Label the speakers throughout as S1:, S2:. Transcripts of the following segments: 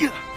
S1: Yeah.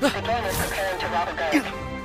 S1: The game is preparing to rob a bank.